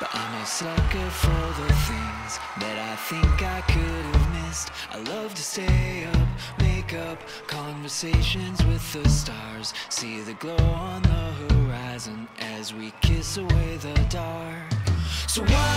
But I'm a sucker for the things that I think I could have missed. I love to stay up, make up conversations with the stars. See the glow on the horizon as we kiss away the dark. So why?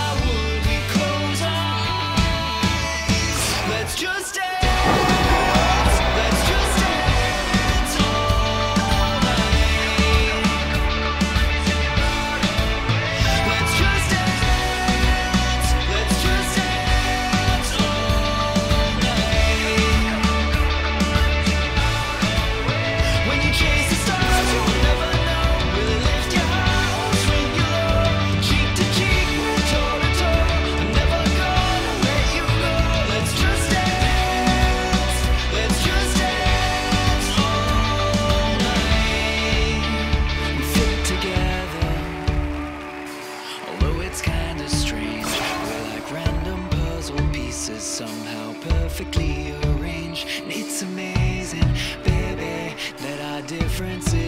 perfectly arranged. And it's amazing, baby, that our differences.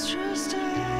It's just a